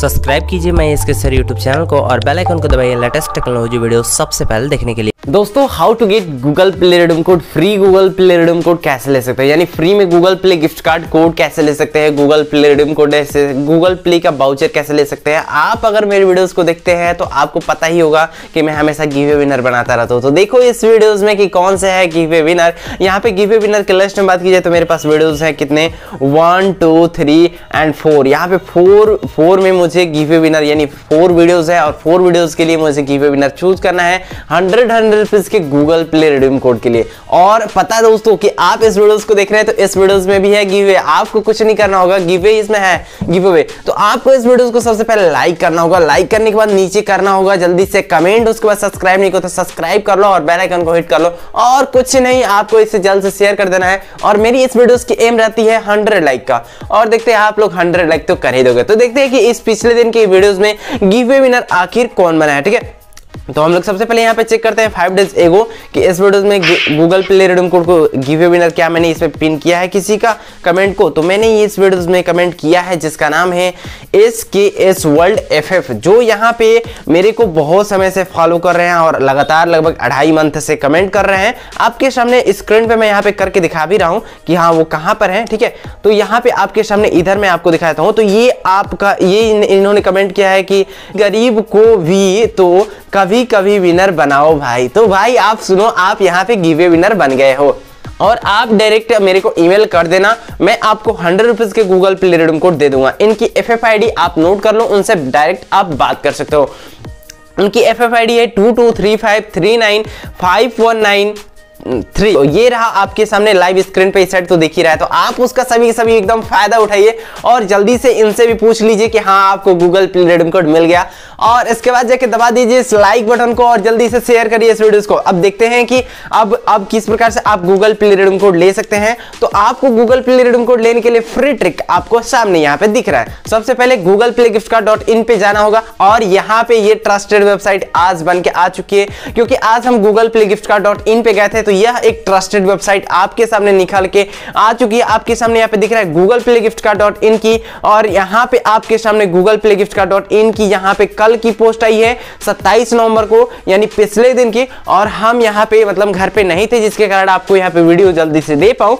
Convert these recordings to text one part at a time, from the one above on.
Subscribe कीजिए मैं इसके सर यूट्यूब चैनल को और बेल आइकन को दबाइए लेटेस्ट टेक्नोलॉजी वीडियो सबसे पहले देखने के लिए। दोस्तों how to get Google Play redeem code free Google Play redeem code कैसे ले सकते हैं? यानी फ्री में Google Play gift card code कैसे ले सकते हैं? गूगल प्ले रिडम कोड ऐसे गूगल प्ले का बाउचर कैसे ले सकते हैं? आप अगर मेरे वीडियोस को देखते हैं तो आपको पता ही होगा कि मैं हमेशा गिवे विनर बनाता रहता हूँ। तो देखो इस वीडियोज़ में कि कौन से है गिवे विनर यहाँ पे गिवे विनर के लिस्ट में बात की जाए तो मेरे पास वीडियोज़ है कितने? One two three and four यहाँ पे फोर फोर में मुझे गिवे विनर यानी फोर वीडियोज़ है और फोर वीडियोज़ के लिए मुझे गिवे विनर चूज़ करना है हंड्रेड हंड्रेड रुपीज़ के गूगल प्ले रिडीम कोड के लिए। और पता है दोस्तों कि आप इस वीडियोस को देख रहे हैं तो इस वीडियोस में भी है गिवे आपको कुछ नहीं करना होगा गिवे इसमें है गिव तो आपको इस वीडियोस को सबसे पहले लाइक करना होगा। लाइक करने के बाद नीचे करना होगा, जल्दी से कमेंट उसके बाद सब्सक्राइब नहीं को तो सब्सक्राइब कर लो और बेल आइकन को हिट कर लो। और कुछ नहीं, आपको इसे जल्द से शेयर कर देना है। और मेरी इस वीडियोस की एम रहती है हंड्रेड लाइक का। और देखते हैं आप लोग हंड्रेड लाइक तो कर ही दोगे। तो देखते हैं कि इस पिछले दिन के वीडियोस में गिवे विनर आखिर कौन बनाया ठीक है? तो हम लोग सबसे पहले यहाँ पे चेक करते हैं फाइव डेज़ एगो कि इस वीडियो में गूगल प्ले रिडम कोड को गिव विनर क्या मैंने इसमें पिन किया है किसी का कमेंट को? तो मैंने इस वीडियो में कमेंट किया है जिसका नाम है एस के एस वर्ल्ड एफ़ एफ़ जो यहाँ पे मेरे को बहुत समय से फॉलो कर रहे हैं और लगातार लगभग अढ़ाई मंथ से कमेंट कर रहे हैं। आपके सामने स्क्रीन पे मैं यहाँ पे करके दिखा भी रहा हूँ कि हाँ वो कहाँ पर है, ठीक है? तो यहाँ पे आपके सामने इधर मैं आपको दिखाता हूँ। तो ये आपका, ये इन्होंने कमेंट किया है कि गरीब को भी तो कभी कभी कभी विनर बनाओ भाई। तो भाई, आप सुनो, आप यहाँ पे गिवे विनर बन गए हो। और आप डायरेक्ट मेरे को ईमेल कर देना, मैं आपको हंड्रेड रुपीज़ के गूगल प्ले रेडम कोड दे दूँगा। इनकी एफ़ एफ़ आई डी आप नोट कर लो, उनसे डायरेक्ट आप बात कर सकते हो। उनकी एफ़ एफ़ आई डी है two two three five three nine five one nine three तो ये रहा आपके सामने लाइव स्क्रीन पे सेट तो देख ही रहा है। तो आप उसका सभी सभी एकदम फ़ायदा उठाइए और जल्दी से इनसे भी पूछ लीजिए कि हाँ आपको गूगल प्ले रिडम कोड मिल गया। और इसके बाद जाके दबा दीजिए इस लाइक बटन को और जल्दी से शेयर करिए इस वीडियो को। अब देखते हैं कि अब अब किस प्रकार से आप गूगल प्ले रिडम कोड ले सकते हैं। तो आपको गूगल प्ले रिडम कोड लेने के लिए फ्री ट्रिक आपको सामने यहाँ पे दिख रहा है। सबसे पहले Google Play gift card dot in पे जाना होगा और यहाँ पे ये ट्रस्टेड वेबसाइट आज बन के आ चुकी है। क्योंकि आज हम Google Play gift card dot in पे गए थे तो यह एक ट्रस्टेड वेबसाइट आपके सामने निकाल के आ चुकी है। आपके सामने यहाँ पे दिख रहा है Google Play gift card dot in की और यहाँ पे आपके सामने Google Play gift card dot in की यहाँ पे कल की पोस्ट आई है 27 नवंबर को, यानी पिछले दिन की। और हम यहाँ पे मतलब घर पे नहीं थे, जिसके कारण आपको यहाँ पे वीडियो जल्दी से दे पाऊँ।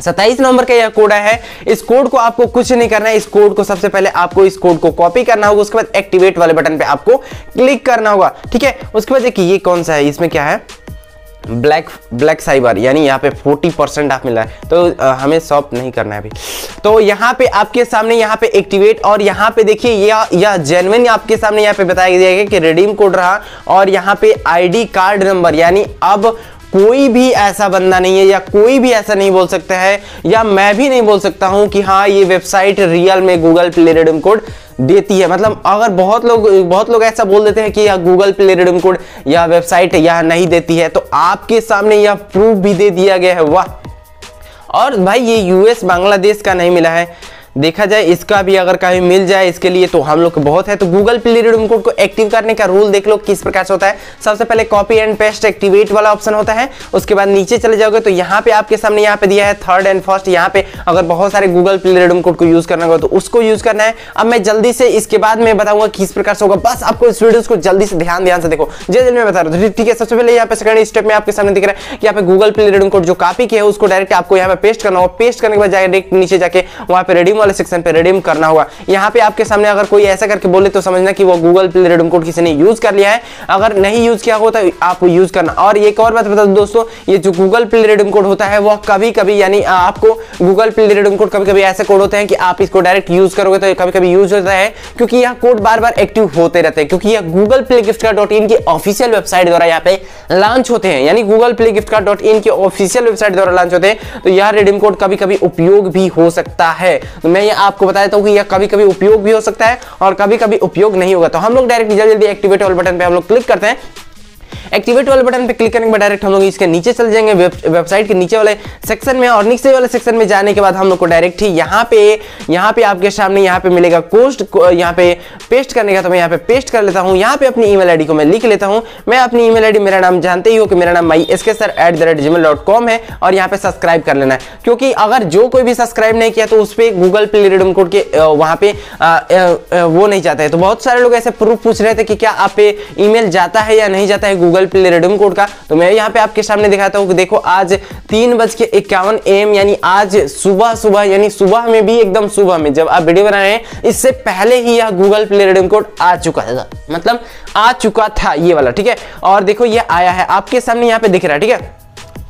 सत्ताईस नंबर का यह कोड है। इस कोड को आपको कुछ नहीं करना है। इस कोड को सबसे पहले आपको इस कोड को कॉपी करना होगा। उसके बाद एक्टिवेट वाले बटन पे आपको क्लिक करना होगा। ठीक है? उसके बाद देखिए ये कौन सा है? इसमें क्या है? ब्लैक ब्लैक साइबर यानी यहाँ पे 40 परसेंट आप मिल रहा है। तो आ, हमें शॉप नहीं करना है अभी। तो यहाँ पे आपके सामने यहाँ पे एक्टिवेट और यहाँ पे देखिए यह यह जेनविन आपके सामने यहाँ पे बताया गया है कि रिडीम कोड रहा और यहाँ पे आईडी कार्ड नंबर यानी अब कोई भी ऐसा बंदा नहीं है या कोई भी ऐसा नहीं बोल सकता है या मैं भी नहीं बोल सकता हूँ कि हाँ ये वेबसाइट रियल में गूगल प्ले रिडम कोड देती है। मतलब अगर बहुत लोग बहुत लोग ऐसा बोल देते हैं कि यह गूगल प्ले रिडम कोड या वेबसाइट यह नहीं देती है तो आपके सामने यह प्रूफ भी दे दिया गया है। वाह! और भाई, ये यूएस बांग्लादेश का नहीं मिला है। देखा जाए, इसका भी अगर कहीं मिल जाए, इसके लिए तो हम लोग बहुत है। तो गूगल प्ले रिडम कोड को एक्टिव करने का रूल देख लो, किस प्रकार से होता है। सबसे पहले कॉपी एंड पेस्ट एक्टिवेट वाला ऑप्शन होता है। उसके बाद नीचे चले जाओगे तो यहाँ पे आपके सामने यहाँ पे दिया है थर्ड एंड फ़र्स्ट यहाँ पे अगर बहुत सारे गूगल प्ले रिडम कोड को यूज़ करना होगा तो उसको यूज़ करना है। अब मैं जल्दी से इसके बाद में बताऊँगा किस प्रकार से होगा। बस आपको इस वीडियो को जल्दी से ध्यान ध्यान से देखो। जल्दी जल्दी मैं बता रहा हूँ, ठीक है, सबसे पहले यहाँ पे सेकंड स्टेप में आपके सामने दिख रहा है यहाँ पे गूगल प्ले रिडम कोड जो कॉपी किया है, उसको डायरेक्ट आपको यहाँ पे पेस्ट करना होगा। पेस्ट करने के बाद डायरेक्ट नीचे जाके वहाँ पे रिडीम वाले सेक्शन पे रिडीम करना होगा यहाँ पे आपके सामने अगर कोई ऐसा करके बोले तो समझना कि वो गूगल प्ले रिडम कोड किसी ने यूज़ कर लिया है। अगर नहीं यूज़ किया होता तो आप यूज़ करना। और एक और बात बता दो दोस्तों, ये जो गूगल प्ले रिडम कोड होता है, वो कभी कभी यानी आपको गूगल प्ले रिडम कोड कभी कभी ऐसे कोड होते हैं कि आप इसको डायरेक्ट यूज़ करोगे तो कभी कभी यूज़ होता है, क्योंकि यह कोड बार बार एक्टिव होते रहते हैं। क्योंकि यह Google Play gift card dot in की ऑफिशियल वेबसाइट द्वारा यहाँ पे लॉन्च होते हैं। यानी Google Play gift card dot in की ऑफिशियल वेबसाइट द्वारा लॉन्च होते हैं तो यह रिडीम कोड कभी कभी उपयोग भी हो सकता है। तो मैं ये आपको बता देता हूँ कि यह कभी कभी उपयोग भी हो सकता है और कभी कभी उपयोग नहीं होगा। तो हम लोग डायरेक्ट जल्दी जल्दी एक्टिवेट ऑल बटन पर हम लोग क्लिक करते हैं। एक्टिवेट वाले बटन पे क्लिक करने के बाद डायरेक्ट हम लोग इसके नीचे चल जाएँगे वेबसाइट के नीचे वाले सेक्शन में और नीचे वाले सेक्शन में जाने के बाद हम लोग को डायरेक्ट ही यहाँ पे यहाँ पे आपके सामने यहाँ पे मिलेगा कोस्ट यहाँ पे पेस्ट करने का तो मैं यहाँ पे पेस्ट कर लेता हूँ। यहाँ पे अपनी ईमेल आईडी को मैं लिख लेता हूँ। मैं अपनी ईमेल आईडी मेरा नाम जानते ही हो कि मेरा नाम my S K sir at the rate Gmail dot com है और यहाँ पे सब्सक्राइब कर लेना है। क्योंकि अगर जो कोई भी सब्सक्राइब नहीं किया तो उस पर गूगल प्ले रिडम कोड के वहाँ पे आ, आ, वो नहीं जाता है। तो बहुत सारे लोग ऐसे प्रूफ पूछ रहे थे कि क्या आप पे ईमेल जाता है या नहीं जाता है गूगल प्ले रेडम कोड का तो मैं यहाँ पे आपके सामने दिखाता हूँ देखो, आज तीन बज के इक्यावन एम यानी आज सुबह सुबह, यानी सुबह में भी एकदम सुबह में, जब आप वीडियो बना रहे हैं, इससे पहले ही यह गूगल प्ले रेडम कोड आ चुका है मतलब आ चुका था ये वाला, ठीक है? और देखो, ये आया है, आपके सामने यहाँ पे दिख रहा है, ठीक है?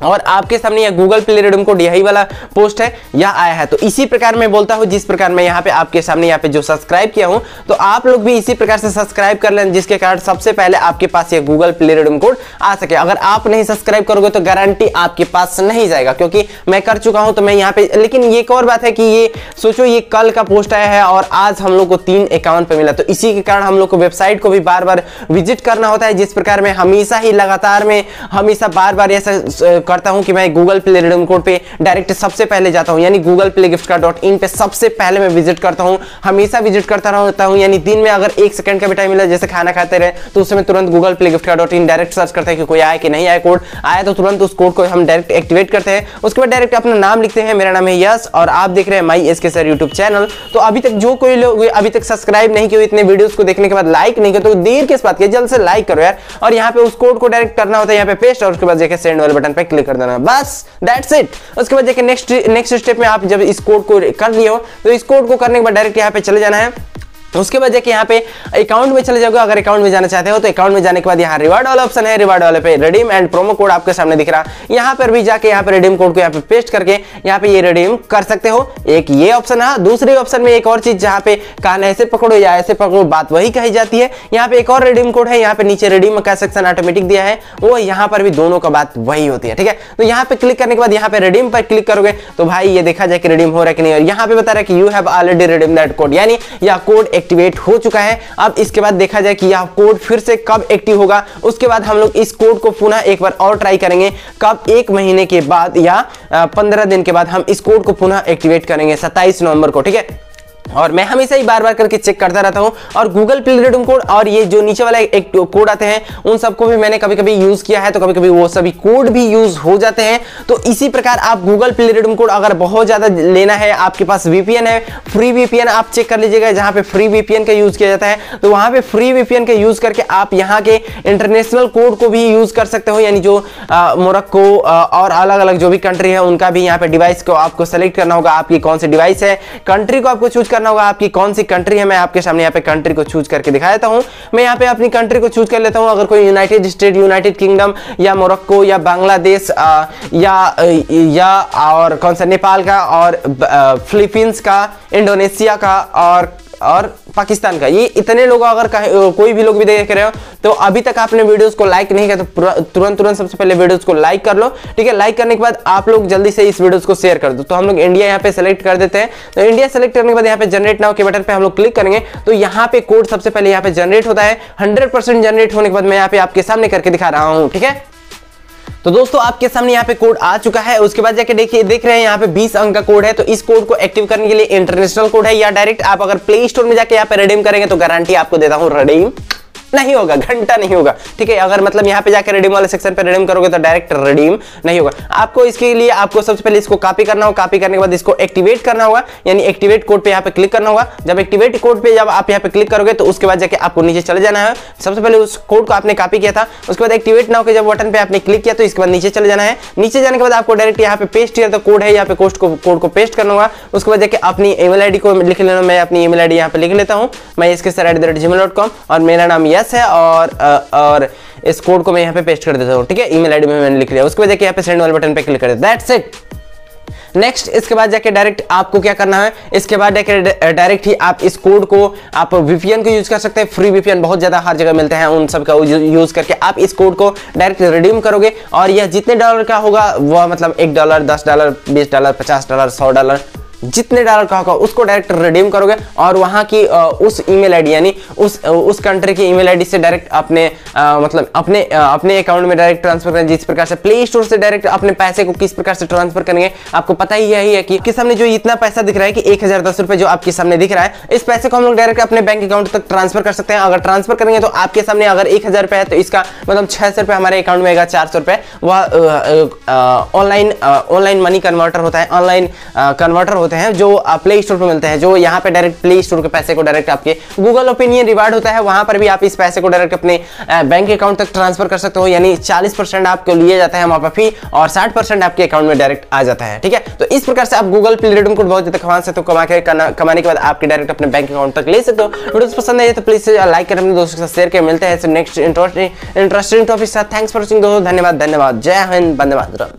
और आपके सामने यह गूगल प्ले रिडम कोड यही वाला पोस्ट है, यह आया है। तो इसी प्रकार मैं बोलता हूँ, जिस प्रकार मैं यहाँ पे आपके सामने यहाँ पे जो सब्सक्राइब किया हूँ तो आप लोग भी इसी प्रकार से सब्सक्राइब कर लें, जिसके कारण सबसे पहले आपके पास ये गूगल प्ले रिडम कोड आ सके। अगर आप नहीं सब्सक्राइब करोगे तो गारंटी आपके पास नहीं जाएगा, क्योंकि मैं कर चुका हूँ तो मैं यहाँ पे, लेकिन एक और बात है कि ये, सोचो, ये कल का पोस्ट आया है और आज हम लोग को तीन अकाउंट पर मिला। तो इसी के कारण हम लोग को वेबसाइट को भी बार बार विज़िट करना होता है, जिस प्रकार में हमेशा ही लगातार में, हमेशा बार बार ऐसा करता हूँ कि मैं गूगल प्ले रिडम कोड पे डायरेक्ट सबसे पहले जाता हूँ, यानी Google Play gift card dot in पे सबसे पहले मैं विज़िट करता हूँ, हमेशा विज़िट करता रहता हूँ, यानी दिन में अगर एक सेकंड का भी टाइम मिला, जैसे खाना खाते रहे तो उस समय तुरंत Google Play gift card dot in direct search करते हैं कि कोई आया कि नहीं आया कोड आया तो तुरंत उस कोड को हम डायरेक्ट एक्टिवेट करते हैं, उसके बाद डायरेक्ट अपना नाम लिखते हैं, मेरा नाम है यस और आप देख रहे हैं my S K sir YouTube channel तो अभी तक जो कोई लोग, अभी तक सब्सक्राइब नहीं किए, इतने वीडियोस को देखने के बाद लाइक नहीं किया तो देर किस बात की, जल्द से लाइक करो यार, और यहाँ पे उस कोड को डायरेक्ट करना होता है, यहाँ पे पेस्ट और उसके बाद जाकर सेंड वाले बटन पर क्लिक कर देना। बस दैट्स इट उसके बाद देखिए नेक्स्ट नेक्स्ट स्टेप में आप जब इस कोड को कर लिए हो तो इस कोड को करने के बाद डायरेक्ट यहाँ पे चले जाना है। उसके बाद जाके यहाँ पे अकाउंट में चले जाओगे। अगर अकाउंट में जाना चाहते हो तो अकाउंट में जाने के बाद यहाँ रिवार्ड वाला ऑप्शन है। रिवार्ड वाले पे रिडीम एंड प्रोमो कोड आपके सामने दिख रहा। है यहाँ पर भी जाके यहाँ पे रिडीम कोड को यहाँ पे पेस्ट करके यहाँ पे ये रिडीम कर सकते हो। एक ये ऑप्शन है दूसरे ऑप्शन में एक और चीज़ जहाँ पे कान ऐसे पकड़ो या ऐसे पकड़ो, बात वही कही जाती है। यहाँ पे एक और रिडीम कोड है। यहाँ पे नीचे रिडीम का सेक्शन ऑटोमेटिक दिया है। वो यहाँ पर भी दोनों का बात वही होती है, ठीक है? तो यहाँ पे क्लिक करने के बाद यहाँ पे रिडीम पर क्लिक करोगे तो भाई ये देखा जाए कि रिडीम हो रहा है कि नहीं। और यहाँ पे बता रहा है कि you have already redeem that code यानी यह कोड एक्टिवेट हो चुका है। अब इसके बाद देखा जाए कि यह कोड फिर से कब एक्टिव होगा। उसके बाद हम लोग इस कोड को पुनः एक बार और ट्राई करेंगे। कब? एक महीने के बाद या पंद्रह दिन के बाद हम इस कोड को पुनः एक्टिवेट करेंगे, सत्ताईस नवंबर को, ठीक है? और मैं हमेशा ही बार बार करके चेक करता रहता हूँ। और गूगल प्ले रिडम कोड और ये जो नीचे वाला एक कोड आते हैं, उन सबको भी मैंने कभी कभी यूज़ किया है तो कभी कभी वो सभी कोड भी यूज़ हो जाते हैं। तो इसी प्रकार आप गूगल प्ले रिडम कोड अगर बहुत ज़्यादा लेना है, आपके पास वीपीएन है फ्री वीपीएन आप चेक कर लीजिएगा, जहाँ पे फ्री वीपीएन का यूज़ किया जाता है। तो वहाँ पे फ्री वीपीएन का यूज़ करके आप यहाँ के इंटरनेशनल कोड को भी यूज़ कर सकते हो, यानी जो मोरक्को और अलग अलग जो भी कंट्री है, उनका भी यहाँ पे डिवाइस को आपको सेलेक्ट करना होगा। आपकी कौन सी डिवाइस है कंट्री को आपको चूज़ करना होगा आपकी कौन सी कंट्री है, मैं आपके सामने यहाँ पे कंट्री को चूज़ करके दिखा देता हूँ। मैं यहाँ पे अपनी कंट्री को चूज़ कर लेता हूँ। अगर कोई यूनाइटेड स्टेट यूनाइटेड किंगडम या मोरक्को या बांग्लादेश या या, और कौन सा, नेपाल का और फिलीपींस का इंडोनेशिया का और और पाकिस्तान का। ये इतने लोग अगर कोई भी लोग भी देख रहे हो तो अभी तक आपने वीडियोस को लाइक नहीं किया तो तुरंत तुरंत सबसे पहले वीडियोस को लाइक कर लो, ठीक है? लाइक करने के बाद आप लोग जल्दी से इस वीडियोस को शेयर कर दो। तो हम लोग इंडिया यहाँ पे सेलेक्ट कर देते हैं। तो इंडिया सेलेक्ट करने के बाद यहाँ पे जनरेट नाउ के बटन पे हम लोग क्लिक करेंगे। तो यहाँ पे कोड सबसे पहले यहाँ पे जनरेट होता है। हंड्रेड जनरेट होने के बाद मैं यहाँ पे आपके सामने करके दिखा रहा हूँ, ठीक है? तो दोस्तों, आपके सामने यहाँ पे कोड आ चुका है। उसके बाद जाके देखिए, देख रहे हैं यहाँ पे 20 अंक का कोड है तो इस कोड को एक्टिव करने के लिए इंटरनेशनल कोड है, या डायरेक्ट आप अगर प्ले स्टोर में जाके यहाँ पे रिडीम करेंगे तो गारंटी आपको देता हूँ रिडीम नहीं होगा, घंटा नहीं होगा। ठीक है, अगर मतलब यहाँ पे जाकर रिडीम वाले सेक्शन पे रिडीम करोगे तो डायरेक्ट रिडीम नहीं होगा। आपको इसके लिए, आपको सबसे पहले इसको कॉपी करना होगा कॉपी करने के बाद इसको एक्टिवेट करना होगा, यानी एक्टिवेट कोड पे यहाँ पे क्लिक करना होगा। जब एक्टिवेट कोड पे जब आप यहाँ पे क्लिक करोगे तो उसके बाद जाके आपको नीचे चले जाना है। सबसे पहले उस कोड को आपने कॉपी किया था, उसके बाद एक्टिवेट नाउ के जब बटन पे आपने क्लिक किया तो इसके बाद नीचे चले जाना है। नीचे जाने के बाद आपको डायरेक्ट यहाँ पे पेस्ट किया तो कोड है, यहाँ पे कोस्ट को कोड को पेस्ट करना होगा। उसके बाद जाके अपनी ईमेल आईडी को लिख लेना, मैं अपनी ईमेल आईडी यहाँ पे लिख लेता हूँ। मैं इसके sir at the rate Gmail dot com और मेरा नाम यस है और और इस कोड को मैं यहाँ पे पेस्ट कर देता हूँ, ठीक है? ईमेल आईडी में मैंने लिख लिया। उसके बाद जाके यहाँ पे सेंड वाले बटन पे क्लिक कर दैट्स इट नेक्स्ट इसके बाद जाके डायरेक्ट आपको क्या करना है? इसके बाद जाके डायरेक्ट ही आप इस कोड को, आप वीपीएन को यूज़ कर सकते हैं। फ्री वीपीएन बहुत ज़्यादा हर जगह मिलते हैं, उन सब का यूज़ करके आप इस कोड को डायरेक्ट रिडीम करोगे। और यह जितने डॉलर का होगा, वह मतलब एक डॉलर दस डॉलर बीस डॉलर पचास डॉलर सौ डॉलर जितने डॉलर का होगा उसको डायरेक्ट रिडीम करोगे और वहाँ की उस ईमेल आईडी यानी उस उस कंट्री की ईमेल आईडी से डायरेक्ट अपने मतलब अपने अपने अकाउंट में डायरेक्ट ट्रांसफ़र करें, जिस प्रकार से प्ले स्टोर से डायरेक्ट अपने पैसे को किस प्रकार से ट्रांसफ़र करेंगे, आपको पता ही यही है कि आपके सामने जो इतना पैसा दिख रहा है कि एक हज़ार जो आपके सामने दिख रहा है, इस पैसे को हम लोग डायरेक्ट अपने बैंक अकाउंट तक ट्रांसफ़र कर सकते हैं। अगर ट्रांसफ़र करेंगे तो आपके सामने अगर एक है तो इसका मतलब रुपए हमारे अकाउंट में आएगा, चार सौ रुपए। वह ऑनलाइन ऑनलाइन मनी कन्वर्टर होता है ऑनलाइन कन्वर्टर होते हैं, जो प्ले स्टोर पर मिलते हैं, जो यहाँ पे डायरेक्ट प्ले स्टोर के पैसे को डायरेक्ट आपके गूगल ओपिनियन रिवार्ड होता है, वहाँ पर भी आप इस पैसे को डायरेक्ट अपने बैंक अकाउंट तक ट्रांसफ़र कर सकते हो, यानी चालीस परसेंट आपको लिए जाता है वहाँ पर फ़ी और साठ परसेंट आपके अकाउंट में डायरेक्ट आ जाता है, ठीक है? तो इस प्रकार से आप गूगल प्ले रिडीम कोड बहुत ज़्यादा कमा सकते हो, कमा के कमाने के बाद आपके डायरेक्ट अपने बैंक अकाउंट तक ले सकते हो। वीडियो पसंद है तो प्लीज़ लाइक करें, अपने दोस्तों के साथ शेयर करें, मिलते हैं नेक्स्ट इंटरेस्टिंग टॉपिक साथ। थैंक्स फॉर वॉचिंग दोस्तों, धन्यवाद धन्यवाद, जय हिंद मातरम।